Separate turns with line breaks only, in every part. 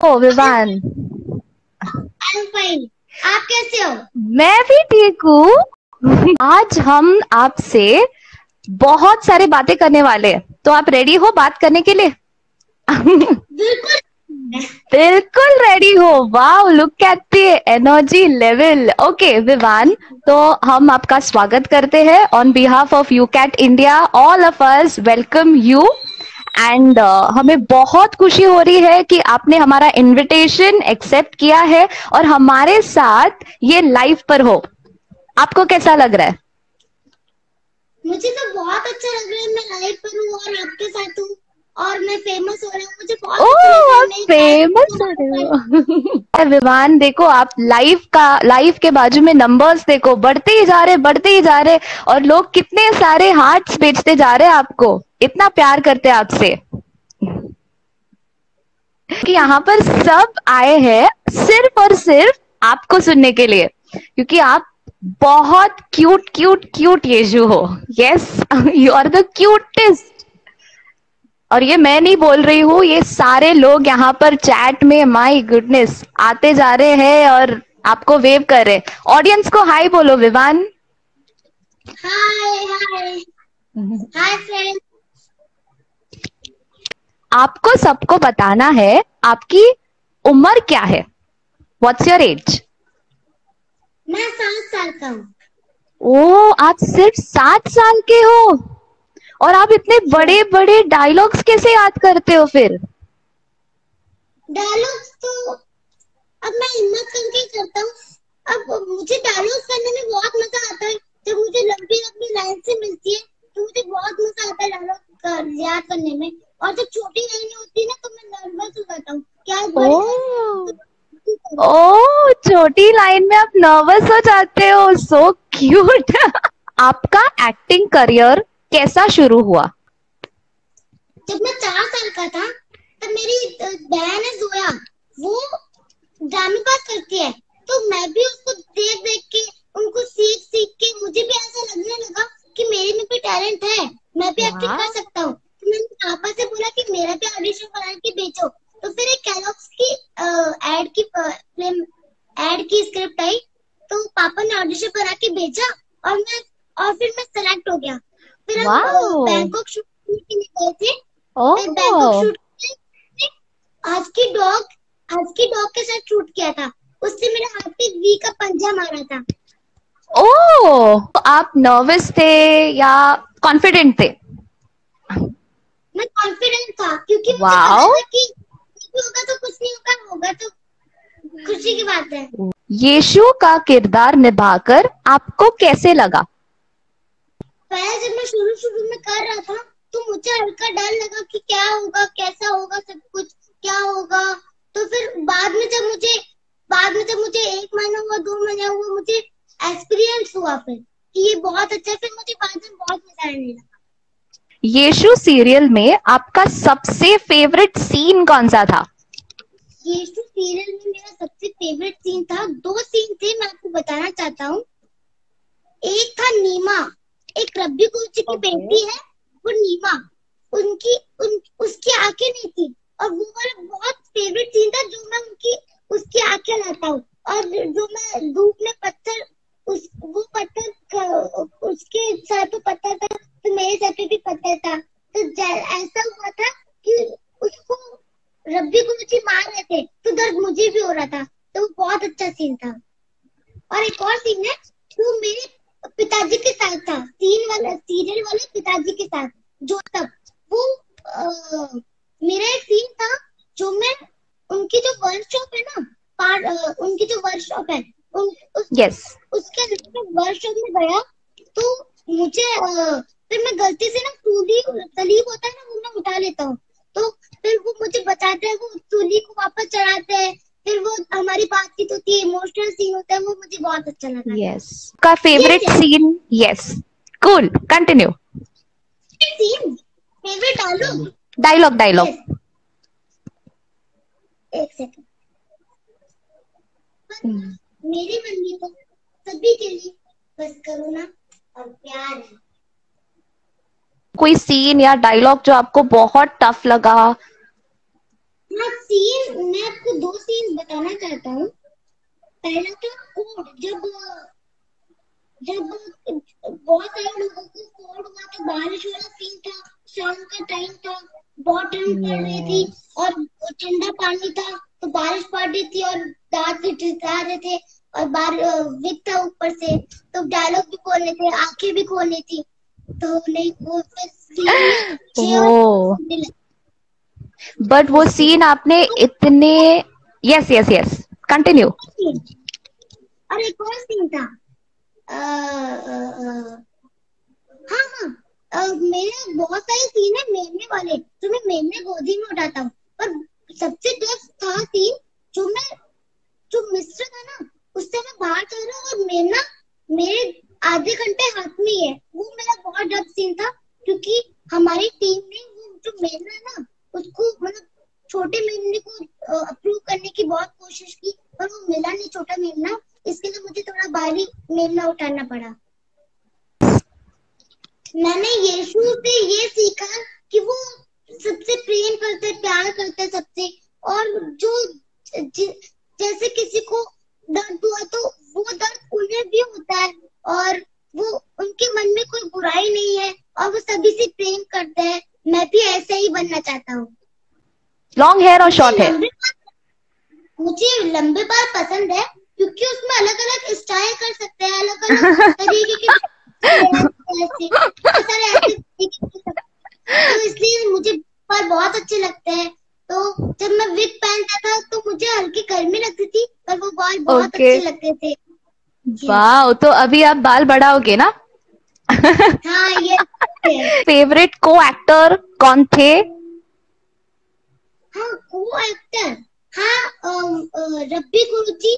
ओ विवान।
आप कैसे हो?
मैं भी ठीक हूँ। आज हम आपसे बहुत सारे बातें करने वाले हैं। तो आप रेडी हो बात करने के लिए?
बिल्कुल।
बिल्कुल रेडी हो। Wow look at the energy level okay Vivan तो हम आपका स्वागत करते हैं। On behalf of you cat India all of us welcome you and uh, हमें बहुत खुशी हो रही है कि आपने हमारा इनविटेशन एक्सेप्ट किया है और हमारे साथ ये लाइव पर हो। आपको कैसा लग रहा है?
मुझे तो बहुत अच्छा लग रहा है मैं लाइव पर हूँ और आपके साथ हूँ। और मैं फ़ेमस हो रहा हूँ मुझे बहुत
फ़ेमस हो रहे हो। विवान देखो आप लाइफ का लाइफ के बाजू में नंबर्स देखो बढ़ते ही जा रहे बढ़ते ही जा रहे और लोग कितने सारे हार्ट्स बेचते जा रहे हैं आपको। इतना प्यार करते हैं आपसे। कि यहाँ पर सब आए हैं सिर्फ़ और सिर्फ़ आपको सुनने के लिए। क्योंकि आप बहुत क्यूट क्यूट क्यूट येजू हो। Yes you are the cutest और ये मैं नहीं बोल रही हूँ ये सारे लोग यहाँ पर चैट में माय गुडनेस आते जा रहे हैं और आपको वेव कर रहे हैं। ऑडियंस को हाय बोलो विवान
हाय हाय हाय फ्रेंड
आपको सबको बताना है आपकी उम्र क्या है? व्हाट्स योर एज
मैं सात साल का हूँ।
ओ आप सिर्फ़ सात साल के हो? और आप इतने बड़े बड़े डायलॉग्स कैसे याद करते हो फिर?
डायलॉग्स तो अब मैं हिम्मत करके करता हूँ। अब मुझे डायलॉग्स करने में बहुत मज़ा आता है। जब मुझे लंबी लंबी लाइन से मिलती है तो मुझे बहुत मज़ा आता है डायलॉग कर, याद करने में। और जब छोटी लाइन होती है ना तो मैं नर्वस हो जाता हूँ क्या
ओ छोटी लाइन में आप नर्वस हो जाते हो। सो so क्यूट आपका एक्टिंग करियर कैसा शुरू हुआ?
जब मैं चार साल का था तब मेरी बहन है जोया। वो ड्रामेबाज करती है। तो मैं भी उसको देख देख के उनको सीख सीख के मुझे भी ऐसा लगने लगा कि मेरे में भी टैलेंट है। मैं भी एक्टिंग कर सकता हूँ। तो मैंने पापा से बोला कि मेरा भी ऑडिशन करा के भेजो। तो फिर एक कैलॉग्स की एड की फ़िल्म एड की स्क्रिप्ट आई। तो पापा ने ऑडिशन करा के भेजा और मैं और फिर मैं सेलेक्ट हो गया। फिर हम। बैंकॉक शूट के लिए गए थे।
ओ
बैंकॉक शूट आज की डॉग आज की डॉग के साथ शूट किया था। उससे मेरे हाथ पे वी का पंजा मारा था।
ओ तो आप नर्वस थे या कॉन्फिडेंट थे?
मैं कॉन्फिडेंट था क्योंकि मुझे। पता था कि होगा तो कुछ नहीं होगा होगा तो खुशी की बात है।
यीशु का किरदार निभाकर आपको कैसे लगा?
पहले जब मैं शुरू शुरू में कर रहा था तो मुझे हल्का डर लगा कि क्या होगा कैसा होगा सब कुछ क्या होगा। तो फिर बाद में जब मुझे बाद में जब मुझे एक महीना हुआ दो महीना हुआ मुझे एक्सपीरियंस हुआ फिर कि ये बहुत अच्छा फिर मुझे बाद में बहुत मज़ा आने लगा।
यीशु सीरियल में आपका सबसे फेवरेट सीन कौन सा था?
ये सीरियल में मेरा सबसे फेवरेट सीन था। दो सीन थे मैं आपको बताना चाहता हूँ। एक था नीमा। एक रब्बी कुलची की
Okay.
बेटी है वो नीमा। उनकी उन उसकी आँखें नहीं थी। और वो वाला बहुत फेवरेट सीन था जो मैं उनकी उसकी आँखें लाता हूँ। और जो मैं धूप में पत्थर उस वो पत्थर उसके सर पे पत्थर था तो मेरे सर पे भी पत्थर था। तो ऐसा हुआ था कि उसको रब्बी को मुझे मार रहे थे तो दर्द मुझे भी हो रहा था। तो वो बहुत अच्छा सीन था। और एक और सीन है वो मेरे पिताजी के साथ था सीन वाला सीरियल वाले पिताजी के साथ। जो तब वो अ, मेरा एक सीन था जो मैं उनकी जो वर्कशॉप है ना पार अ, उनकी जो वर्कशॉप है उन, उस,
यस
उसके वर्कशॉप में गया तो मुझे अ, फिर मैं गलती से ना सूली सलीब होता है ना वो मैं उठा लेता हूँ। तो फिर वो मुझे बचाते हैं वो सूली को वापस चढ़ाते हैं फिर वो हमारी बातचीत होती है इमोशनल सीन होता है वो मुझे बहुत अच्छा लगा।
यस का favourite. Scene yes cool continue
scene favourite dialogue
dialogue dialogue
एक सेकंड मेरी बंदी तो सभी के लिए बस करुणा और प्यार है।
कोई सीन या डायलॉग जो आपको बहुत टफ लगा
हाँ सीन मैं आपको दो सीन बताना चाहता हूँ। पहला तो कोड जब जब बहुत सारे लोगों को कोड हुआ तो बारिश वाला सीन था शाम का टाइम था बहुत ठंड पड़ रही थी और ठंडा पानी था तो बारिश पड़ रही थी और दांत से टिसा रहे थे और बार विक था ऊपर से तो डायलॉग भी खोलने थे आँखें भी खोलनी थी तो नहीं वो फिर
ओ बट वो सीन आपने इतने यस यस यस कंटिन्यू
एक और सीन था? हाँ हाँ. मेरे बहुत सारे सीन है मेरने वाले, जो मैं मेरने गोदी में उठाता हूँ। पर सबसे था सीन जो मैं, जो था ना, उससे मैं बाहर जा रहा हूँ और मेरना मेरे आधे घंटे हाथ में ही है। वो मेरा बहुत डब सीन था, क्योंकि हमारी टीम ने, वो जो मेरना है ना उसको मतलब छोटे मेमने को अप्रूव करने की बहुत कोशिश की, पर वो मिला नहीं छोटा मेमना। इसके लिए मुझे थोड़ा भारी मेमना उठाना पड़ा। मैंने यीशु से ये सीखा कि वो सबसे प्रेम करते प्यार करते सबसे, और जो, जैसे किसी को दर्द हुआ तो वो दर्द उन्हें भी होता है और वो उनके मन में कोई बुराई नहीं है और वो सभी से प्रेम करते हैं मैं भी ऐसे ही बनना चाहता हूँ
लॉन्ग हेयर और शॉर्ट हेयर
मुझे लंबे बाल पसंद है क्योंकि उसमें अलग अलग स्टाइल कर सकते हैं अलग अलग तरीके के तो इसलिए मुझे बाल बहुत अच्छे लगते हैं। तो जब मैं विग पहनता था तो मुझे हल्की गर्मी लगती थी पर वो बाल बहुत okay. अच्छे लगते थे।
वाह तो अभी आप बाल बढ़ाओगे ना?
हाँ ये
फेवरेट को एक्टर कौन थे?
हाँ को एक्टर हाँ रब्बी गुरुजी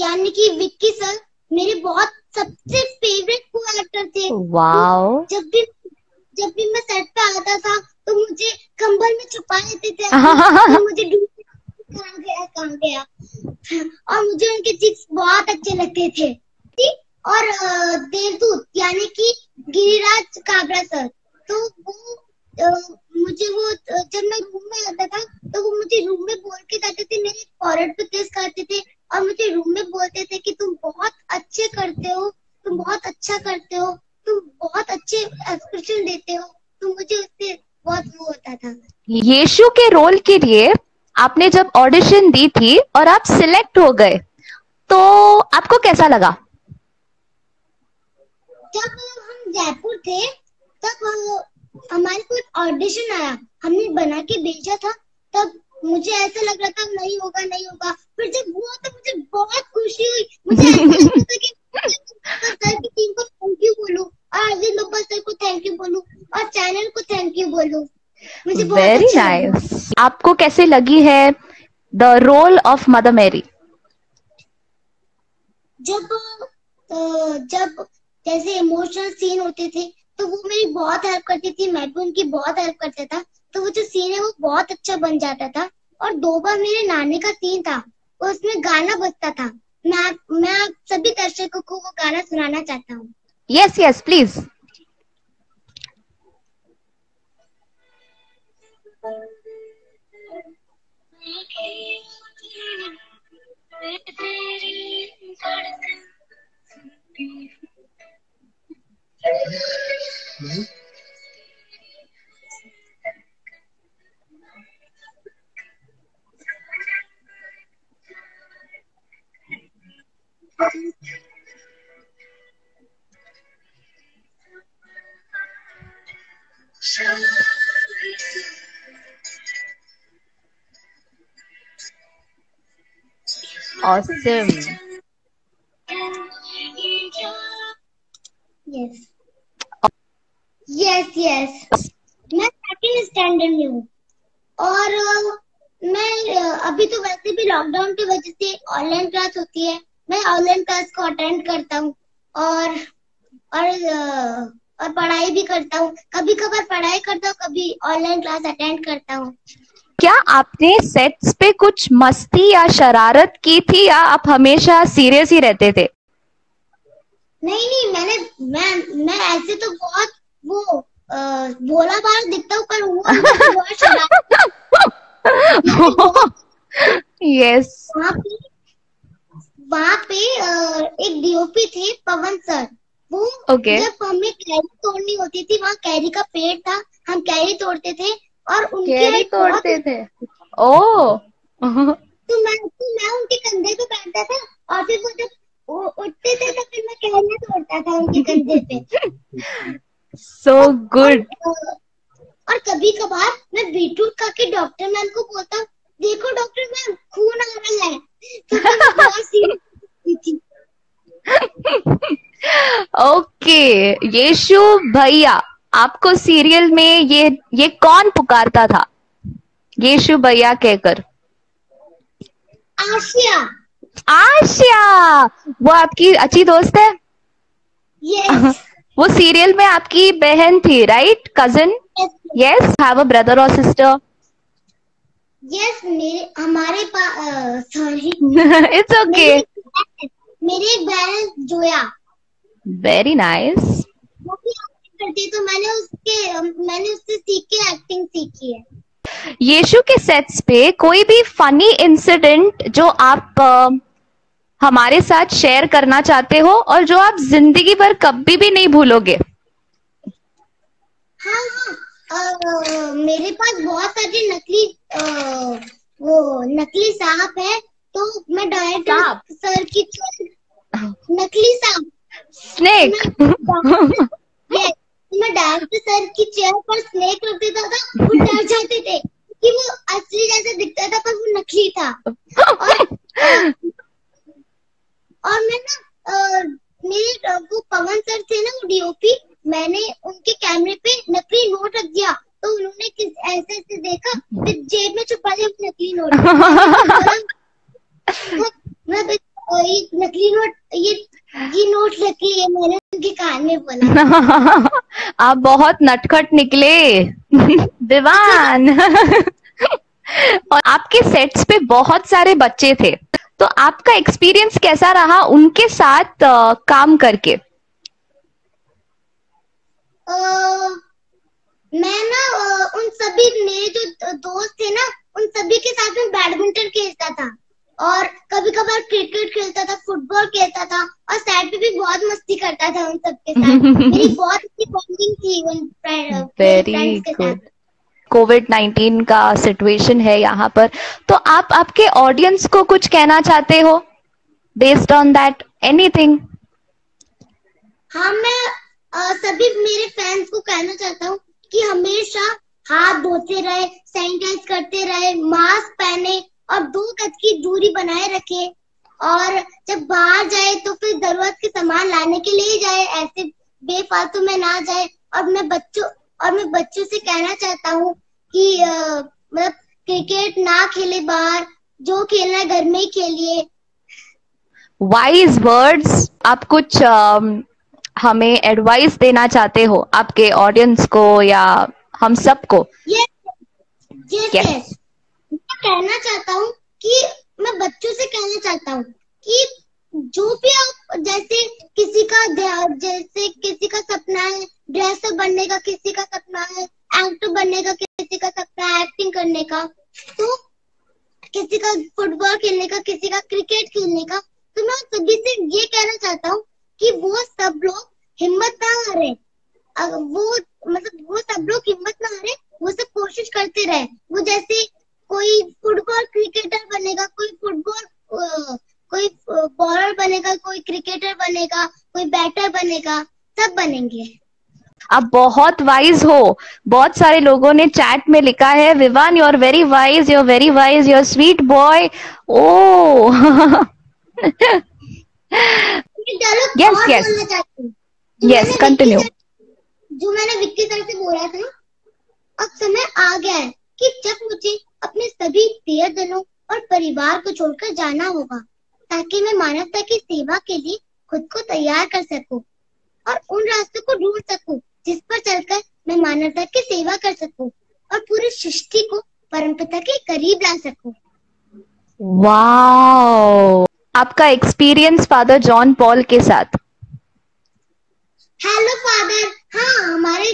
यानी कि विक्की सर मेरे बहुत सबसे फेवरेट को एक्टर थे।
वाओ
जब भी जब भी मैं सेट पे आता था तो मुझे कंबल में छुपा लेते थे। तो मुझे कहाँ गया कहाँ गया। और मुझे उनके चिक्स बहुत अच्छे लगते थे। और देवदूत यानी कि गिरिराज काबरा सर। तो वो मुझे वो जब मैं रूम में आता था तो वो मुझे रूम में बोल के जाते थे मेरे फॉरवर्ड पे किस करते थे और मुझे रूम में बोलते थे कि तुम बहुत अच्छे करते हो तुम बहुत अच्छा करते हो तुम बहुत अच्छे एक्सप्रेशन देते हो तो मुझे उससे बहुत वो होता था।
यीशु के रोल के लिए आपने जब ऑडिशन दी थी और आप सिलेक्ट हो गए तो आपको कैसा लगा?
जब हम जयपुर थे तब हमारे को ऑडिशन आया। हमने बना के भेजा था। तब मुझे ऐसा लग रहा था नहीं होगा नहीं होगा। फिर जब हुआ तो मुझे बहुत खुशी हुई। मुझे ऐसा था कि सर की टीम को थैंक यू बोलूँ और अरविंद बब्बा सर को थैंक यू बोलूँ और चैनल को थैंक यू बोलूँ। मुझे
वेरी अच्छा नाइस आपको कैसे लगी है द रोल ऑफ़ मदर मेरी
जब जब जैसे इमोशनल सीन होते थे तो वो मेरी बहुत हेल्प करती थी मैं भी उनकी बहुत हेल्प करता था। तो वो जो सीन है वो बहुत अच्छा बन जाता था। और दो बार मेरे नानी का सीन था उसमें गाना बजता था। मैं मैं आप सभी दर्शकों को वो गाना सुनाना चाहता हूँ।
Yes yes please Awesome.
की वजह से ऑनलाइन क्लास होती है। मैं ऑनलाइन क्लास को अटेंड करता हूँ और और और पढ़ाई भी करता हूँ। कभी कभार पढ़ाई करता हूँ कभी ऑनलाइन क्लास अटेंड करता हूँ।
क्या आपने सेट्स पे कुछ मस्ती या शरारत की थी या आप हमेशा सीरियस ही रहते थे?
नहीं नहीं मैंने मैं मैं ऐसे तो बहुत वो भोला बार दिखता हूँ पर वो
यस
वहाँ पे वहाँ पे एक डीओपी थे पवन सर। वो
Okay.
जब हमें कैरी तोड़नी होती थी वहाँ कैरी का पेड़ था हम कैरी तोड़ते थे और उनके
कैरी तोड़ते थे। ओ
तो मैं तो मैं उनके कंधे पे बैठता था और फिर वो जब उठते थे तो फिर मैं कैरी तोड़ता था उनके कंधे पे।
सो so गुड
और, और कभी कभार मैं बीटरूट खा के डॉक्टर मैम को बोलता देखो डॉक्टर मैम खून आ रहा है क्योंकि मैं बहुत सीरियस थी
ओके यीशु भैया आपको सीरियल में ये ये कौन पुकारता था? यीशु भैया कहकर।
आशिया।
आशिया! वो आपकी अच्छी दोस्त है?
यस
वो सीरियल में आपकी बहन थी right cousin yes have a brother और सिस्टर
यस मेरे हमारे पास सॉरी
इट्स ओके
मेरी एक बहन जोया।
वेरी नाइस
भी करती तो मैंने उसके मैंने उससे सीख के एक्टिंग सीखी है।
यीशु के सेट्स पे कोई भी फनी इंसिडेंट जो आप अ, हमारे साथ शेयर करना चाहते हो और जो आप ज़िंदगी भर कभी भी नहीं भूलोगे।
हाँ हाँ। मेरे पास बहुत सारे नकली अ, वो नकली सांप है तो मैं? डायरेक्टर सर की नकली सांप।
स्नेक
मैं सर की चेयर पर स्नेक रख देता था वो डर जाते थे कि वो असली जैसा दिखता था पर वो नकली था। और और मैं ना मेरे वो पवन सर थे ना वो डीओपी मैंने उनके कैमरे पे नकली नोट रख दिया। तो उन्होंने किस ऐसे ऐसे देखा फिर जेब में छुपा लिया नकली नोट ये नकली नोट ये ये नोट नकली है मैंने उनके कान में बोला।
आप बहुत नटखट निकले। दीवान। और आपके सेट्स पे बहुत सारे बच्चे थे। तो आपका एक्सपीरियंस कैसा रहा उनके साथ अ, काम करके?
अ, मैं ना उन सभी मेरे जो दोस्त थे ना उन सभी के साथ में बैडमिंटन खेलता था। और कभी कभार क्रिकेट खेलता था फुटबॉल खेलता था और साइड पे भी बहुत मस्ती करता था उन सबके साथ। मेरी बहुत अच्छी बॉन्डिंग थी उन
वेरी गुड कोविड 19 का सिचुएशन है यहाँ पर। तो आप आपके ऑडियंस को कुछ कहना चाहते हो? बेस्ड ऑन दैट एनीथिंग
हाँ मैं अ, सभी मेरे फैंस को कहना चाहता हूँ कि हमेशा हाथ धोते रहे सैनिटाइज करते रहे मास्क पहने और दो गज की दूरी बनाए रखे। और जब बाहर जाए तो फिर ज़रूरत के सामान लाने के लिए जाए। ऐसे बेफालतू में ना जाए। और मैं बच्चों और मैं बच्चों से कहना चाहता हूँ कि मतलब क्रिकेट ना खेले बाहर जो खेलना है घर में ही खेलिए।
वाइज वर्ड्स आप कुछ अम, हमें एडवाइस देना चाहते हो? आपके ऑडियंस को या हम सबको?
Yes
Yes.
यस मैं कहना चाहता हूँ कि मैं बच्चों से कहना चाहता हूँ कि जो भी आप जैसे किसी का जैसे किसी का सपना है ड्रेसर बनने का किसी का सपना है एक्टर बनने का किसी का सपना है एक्टिंग करने का तो किसी का फुटबॉल खेलने का, किसी का क्रिकेट खेलने का तो मैं सभी से ये कहना चाहता हूँ कि वो सब लोग हिम्मत ना हारे। वो मतलब वो सब लोग हिम्मत ना हारे, वो सब कोशिश करते रहे। वो जैसे कोई फुटबॉल क्रिकेटर बनेगा कोई फुटबॉल कोई बॉलर बनेगा कोई क्रिकेटर बनेगा कोई बैटर बनेगा सब बनेंगे।
आप बहुत वाइज हो। बहुत सारे लोगों ने चैट में लिखा है Vivan you are very wise you are very wise you are sweet boy oh yes.
बोलना चाहती हूँ। जो मैंने विक्की सर- से बोला था ना अब समय आ गया है कि जब मुझे अपने सभी प्रियजनों और परिवार को छोड़कर जाना होगा ताकि मैं मानवता की सेवा के लिए खुद को तैयार कर सकूँ और उन रास्तों को ढूंढ सकूँ जिस पर चलकर मैं मानवता की सेवा कर सकूँ और पूरी सृष्टि को परमपिता के करीब ला सकूँ।
वाओ! आपका एक्सपीरियंस फादर जॉन पॉल के साथ।
हेलो फादर हाँ हमारे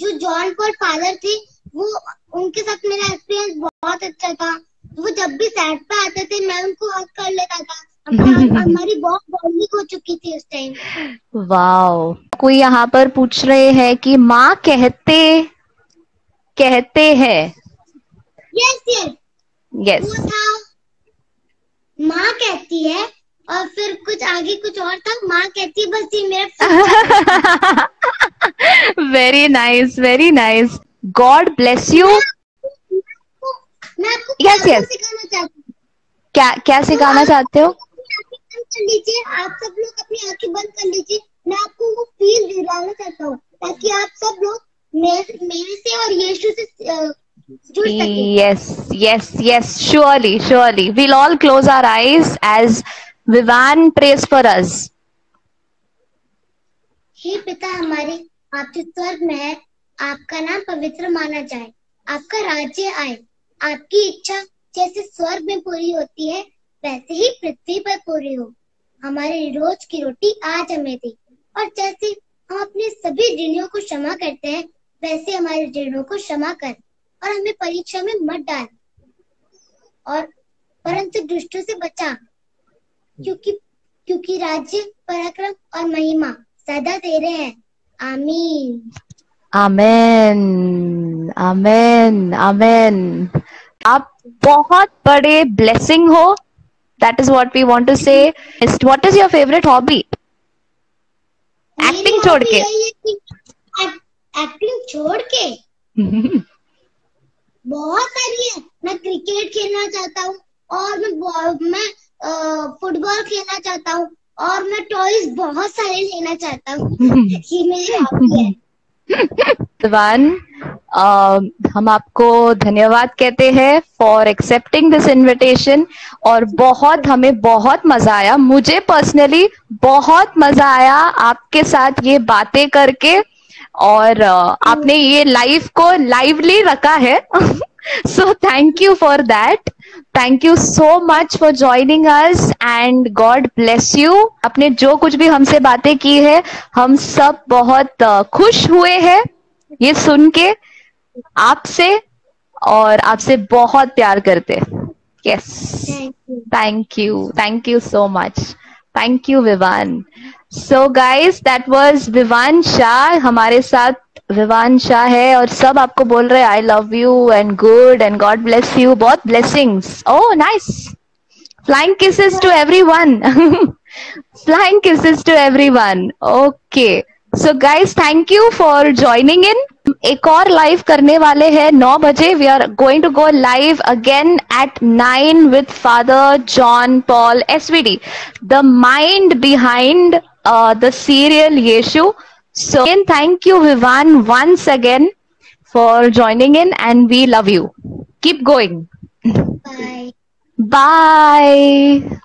जो जॉन पॉल फादर थे वो उनके साथ मेरा एक्सपीरियंस बहुत अच्छा था। वो जब भी सेट पे आते थे मैं उनको हक कर लेता था। हमारी बहुत बॉन्डिंग हो चुकी थी उस टाइम
वाओ। कोई यहाँ पर पूछ रहे हैं कि माँ कहते कहते हैं?
यस यस
यस
वो था माँ कहती है और फिर कुछ आगे कुछ और था माँ कहती बस ये मेरा
very nice very nice God bless you
आपको
Yes,
क्या
yes.
सिखाना चाहती हूँ
क्या क्या सिखाना चाहते हो
अपनी कर लीजिए आप सब लोग अपनी आँखें बंद कर लीजिए मैं आपको वो फील दिलाना चाहता हूँ ताकि आप सब लोग मेरे से और यीशु से अ, जुड़ सके
Yes, yes, yes, surely, surely. We'll all close our eyes as Vivan prays for us.
हे पिता हमारे आप जो स्वर्ग में है आपका नाम पवित्र माना जाए, आपका राज्य आए, आपकी इच्छा जैसे स्वर्ग में पूरी होती है, वैसे ही पृथ्वी पर पूरी हो। हमारे रोज की रोटी आज हमें दे। और जैसे हम अपने सभी ऋणियों को क्षमा करते हैं, वैसे हमारे ऋणों को क्षमा कर और हमें परीक्षा में मत डाल। और परंतु दुष्टों से बचा, क्योंकि क्योंकि राज्य, पराक्रम और महिमा सदा तेरे हैं। आमीन।
Amen. Amen. Amen. आप बहुत बड़े blessing हो. Is what we want to say. Is- What is your favorite hobby? Acting छोड़ के.
एक्टिंग छोड़ के बहुत सारी है मैं क्रिकेट खेलना चाहता हूँ और मैं मैं फुटबॉल खेलना चाहता हूँ और मैं टॉयज बहुत सारे लेना चाहता हूँ ये मेरी हॉबी है
विवान अ, हम आपको धन्यवाद कहते हैं फॉर एक्सेप्टिंग दिस इनविटेशन और बहुत हमें बहुत मज़ा आया। मुझे पर्सनली बहुत मज़ा आया आपके साथ ये बातें करके और अ, आपने ये लाइफ को लाइवली रखा है। So thank you for that thank you so much for joining us and God bless you आपने जो कुछ भी हमसे बातें की है हम सब बहुत खुश हुए हैं ये सुन के आपसे और आपसे बहुत प्यार करते yes
thank you
thank you so much thank you Vivan so Vivan. That guys, Vivan Shah हमारे साथ विवान शाह है और सब आपको बोल रहे I love you and good and God bless you बहुत blessings oh nice flying kisses to everyone. Flying kisses to everyone. Okay. So, guys, thank you for joining in. एक और लाइव करने वाले हैं नौ बजे. We are going to go live again at nine with father John Paul SVD the mind behind the serial Yeshu so again thank you vivan once again for joining in and we love you. Keep going.
Bye
bye